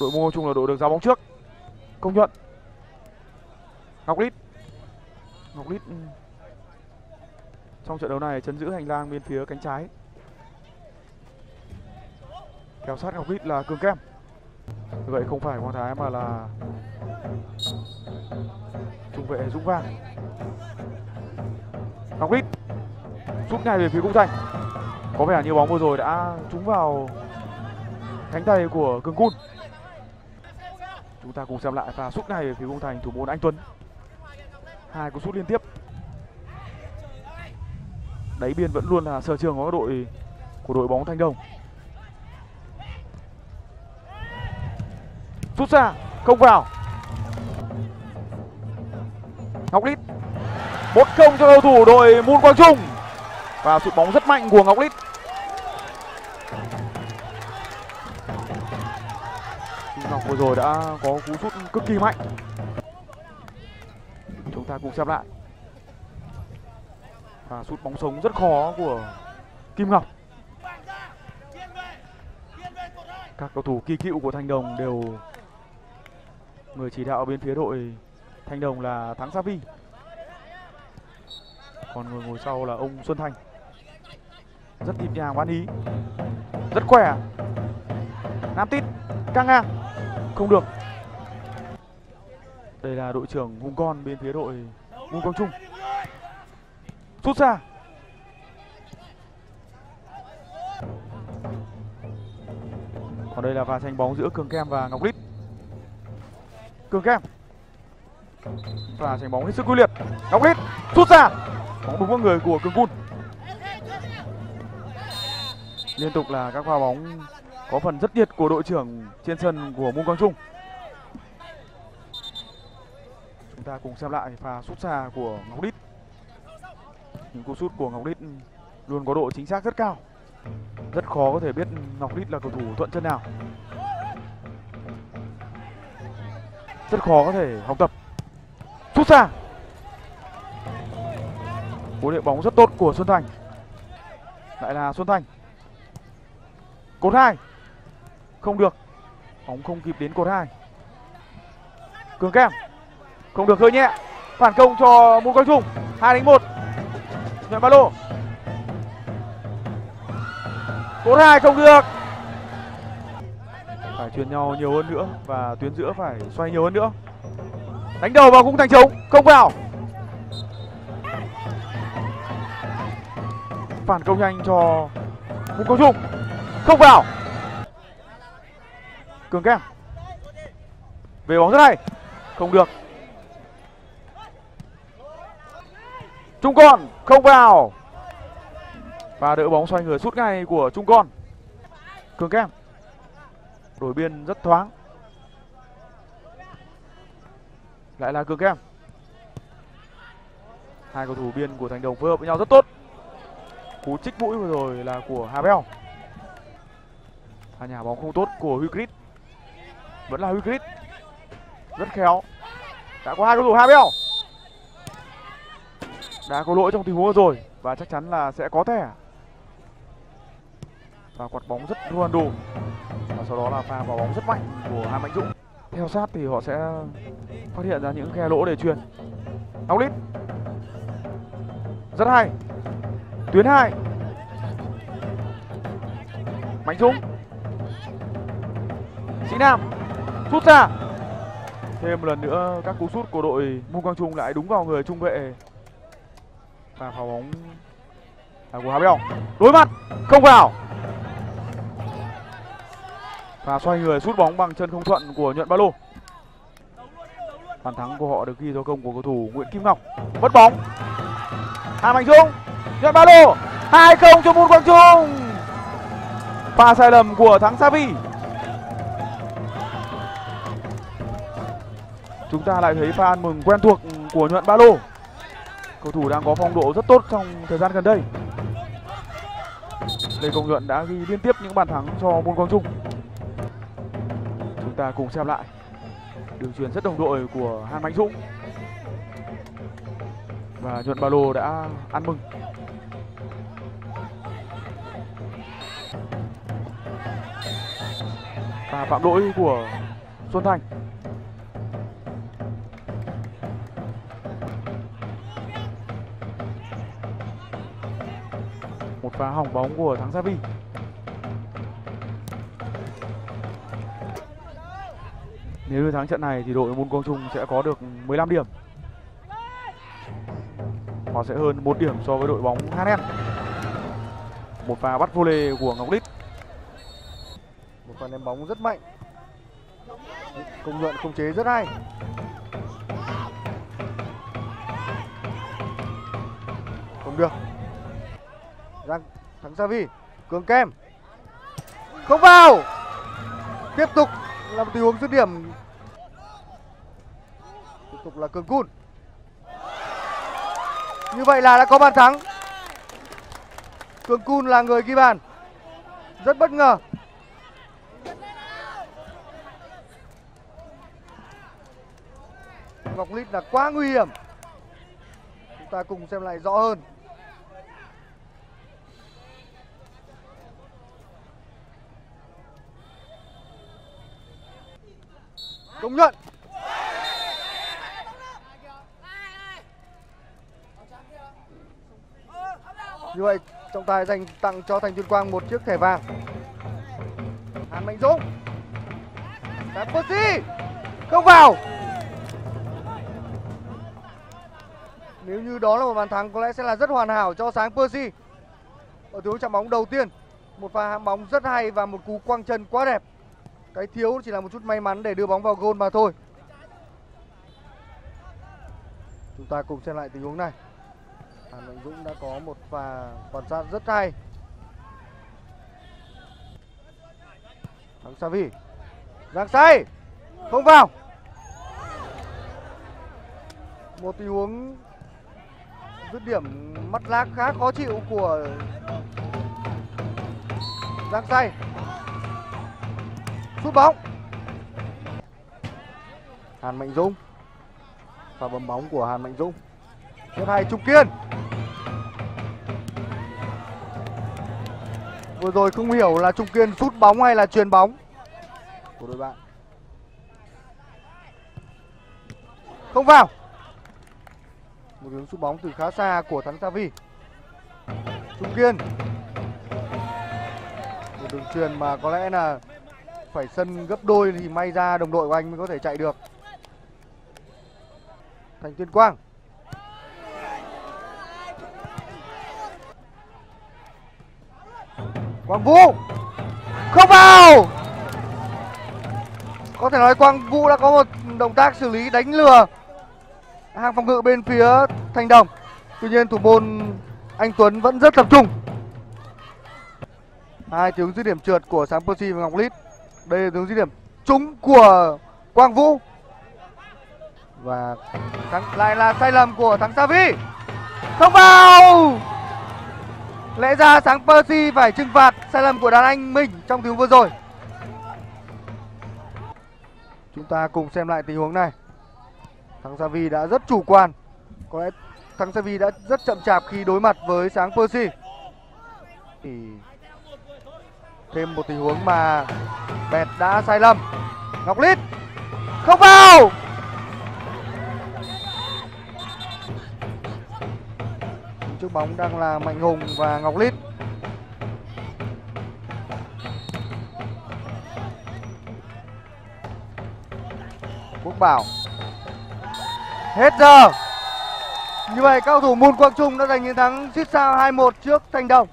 đội mô chung là đội được giao bóng trước. Công nhuận. Ngọc lít. Ngọc lít ừ. trong trận đấu này chấn giữ hành lang bên phía cánh trái. Kéo sát ngọc lít là cường kem. Vậy không phải quang thái mà là trung vệ dũng vang, ngọc lít rút ngay về phía cung thành có vẻ như bóng vừa rồi đã trúng vào cánh tay của cường cun chúng ta cùng xem lại pha sút này về phía cung thành thủ môn anh tuấn. Hai cú sút liên tiếp. Đáy biên vẫn luôn là sở trường của đội của đội bóng thanh đồng sút xa, không vào. Ngọc lít. Một không cho cầu thủ đội môn quang trung. Và sút bóng rất mạnh của ngọc lít. Ngọc vừa rồi đã có cú sút cực kỳ mạnh. Chúng ta cùng xem lại. Và sút bóng sống rất khó của kim ngọc. Các cầu thủ kỳ cựu của thanh đồng đều người chỉ đạo bên phía đội thanh đồng là thắng sa vi còn người ngồi sau là ông xuân thành. Rất nhịp nhàng bán ý, rất khỏe. Nam tít căng ngang không được. Đây là đội trưởng hùng con bên phía đội môn quang trung. Sút xa còn đây là pha tranh bóng giữa cường kem và ngọc lít. Cường kem. Và tranh bóng hết sức quyết liệt. Ngọc lít sút ra. Bóng đúng vào người của cường cun liên tục là các pha bóng có phần rất nhiệt của đội trưởng trên sân của môn quang trung. Chúng ta cùng xem lại pha sút xa của ngọc lít những cú sút của ngọc lít luôn có độ chính xác rất cao. Rất khó có thể biết ngọc lít là cầu thủ thuận chân nào. Rất khó có thể học tập. Sút xa. Cú địa bóng rất tốt của xuân thành. Lại là xuân thành. Cột hai không được. Bóng không kịp đến cột hai. Cường kem. Không được, hơi nhẹ. Phản công cho mũ quang trung. Hai đánh một. Nhận ba lô. Cột hai không được. Phải truyền nhau nhiều hơn nữa và tuyến giữa phải xoay nhiều hơn nữa. Đánh đầu vào cũng thành trống. Không vào. Phản công nhanh cho mũ quang trung. Không vào cường kem. Về bóng rất hay. Không được. Trung con không vào. Và đỡ bóng xoay người sút ngay của trung con. Cường kem. Đổi biên rất thoáng. Lại là cường kem. Hai cầu thủ biên của thành đồng phối hợp với nhau rất tốt. Cú trích mũi vừa rồi là của hà beo nhà bóng không tốt của huy crit vẫn là huy rất khéo. Đã có hai cầu thủ hai béo đã có lỗi trong tình huống rồi và chắc chắn là sẽ có thẻ. Và quạt bóng rất luôn đủ. Và sau đó là pha vào bóng rất mạnh của hai Mạnh Dũng. Theo sát thì họ sẽ phát hiện ra những khe lỗ để truyền Ngọc Lít. Rất hay. Tuyến hai. Mạnh Dũng. Sĩ Nam sút ra. Thêm một lần nữa, các cú sút của đội Mông Quang Trung lại đúng vào người trung vệ và phá bóng là của Hà béo đối mặt, không vào. Và xoay người sút bóng bằng chân không thuận của nhuận ba lô. Bàn thắng của họ được ghi do công của cầu thủ nguyễn kim ngọc. Mất bóng. Hà mạnh dũng nhuận ba lô. hai không cho môn quang trung. Pha sai lầm của thắng savi chúng ta lại thấy pha ăn mừng quen thuộc của nhuận ba lô. Cầu thủ đang có phong độ rất tốt trong thời gian gần đây. Lê công nhuận đã ghi liên tiếp những bàn thắng cho môn quang trung. Chúng ta cùng xem lại đường truyền rất đồng đội của Hàn Mạnh Dũng. Và nhuận ba lô đã ăn mừng. Và phạm lỗi của Xuân Thành. Và hỏng bóng của thắng Gia Nếu như thắng trận này thì đội môn Quang Trung sẽ có được 15 điểm. Họ sẽ hơn một điểm so với đội bóng HN Một pha bắt vô lê của Ngọc Lít. Một pha ném bóng rất mạnh. Công luận không chế rất hay. Không được. Giang thắng Savi cường kem. Không vào. Tiếp tục là một tình huống dứt điểm. Tiếp tục là cường cun như vậy là đã có bàn thắng. Cường cun là người ghi bàn. Rất bất ngờ. Ngọc Lít là quá nguy hiểm. Chúng ta cùng xem lại rõ hơn. Công nhận. Như vậy, trọng tài dành tặng cho Thành Tuyên Quang một chiếc thẻ vàng. Hàn Mạnh Dũng. Đá Percy Không vào. Nếu như đó là một bàn thắng, có lẽ sẽ là rất hoàn hảo cho sáng Percy Ở thứ chạm bóng đầu tiên. Một pha bóng rất hay và một cú quăng chân quá đẹp. Cái thiếu chỉ là một chút may mắn để đưa bóng vào gôn mà thôi. Chúng ta cùng xem lại tình huống này. Hàn Mạnh Dũng đã có một pha quan sát rất hay. Thắng Savi Giang say. Không vào. Một tình huống dứt điểm mắt lác khá khó chịu của Giang say. Sút bóng. Hàn Mạnh Dũng. Pha bấm bóng của Hàn Mạnh Dũng. Tiếp hai Trung Kiên. Vừa rồi không hiểu là Trung Kiên sút bóng hay là truyền bóng Của đội bạn. Không vào. Một hướng sút bóng từ khá xa của thắng Savi Trung Kiên. Một đường truyền mà có lẽ là phải sân gấp đôi thì may ra đồng đội của anh mới có thể chạy được Thành Tuyên Quang Quang Vũ không vào có thể nói Quang Vũ đã có một động tác xử lý đánh lừa hàng phòng ngự bên phía Thanh Đồng. Tuy nhiên thủ môn anh Tuấn vẫn rất tập trung. Hai tiếng dứt điểm trượt của Sáng Percy và Ngọc Lít. Đây là tiếng dứt điểm trúng của Quang Vũ. Và thắng lại là sai lầm của thắng Savi. Không vào. Lẽ ra Sáng Percy phải trừng phạt sai lầm của đàn anh mình trong tiếng vừa rồi. Chúng ta cùng xem lại tình huống này. Thắng Savi đã rất chủ quan. Có lẽ thắng Savi đã rất chậm chạp khi đối mặt với sáng Percy. Thì thêm một tình huống mà Bẹt đã sai lầm. Ngọc Lít không vào. Trước bóng đang là Mạnh Hùng và Ngọc Lít. Quốc Bảo Hết giờ Như vậy, cao thủ Môn Quang Trung đã giành chiến thắng suýt sao 2-1 trước Thanh Đồng